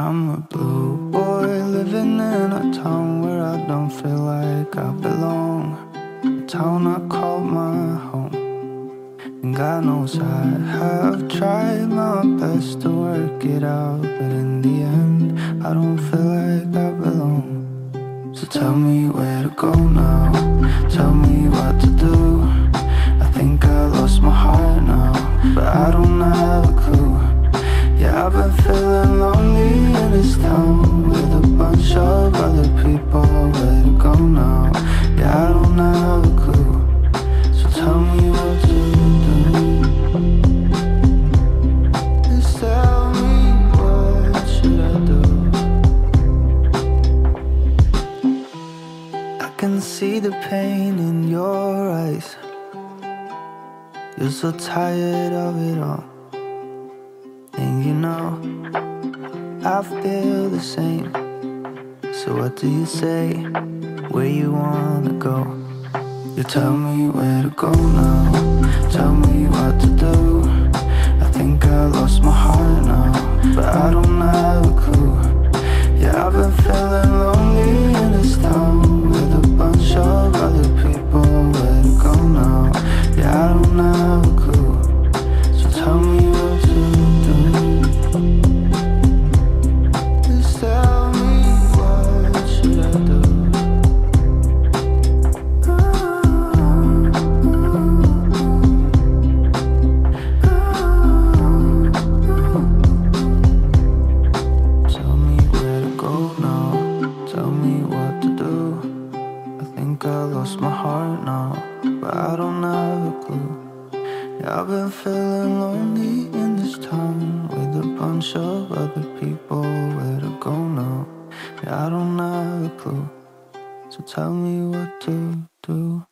I'm a blue boy living in a town where I don't feel like I belong. A town I call my home. And God knows I have tried my best to work it out, but in the end, I don't feel like I belong. So tell me where to go now. Tell me what to do. I think I lost my heart now, but I don't have a clue. Yeah, I've been feeling see the pain in your eyes. You're so tired of it all. And you know, I feel the same. So, what do you say? Where you wanna go? You tell me where to go now. Tell me what think I lost my heart now, but I don't have a clue. I've been feeling lonely in this town with a bunch of other people. Where to go now? I don't have a clue. So tell me what to do.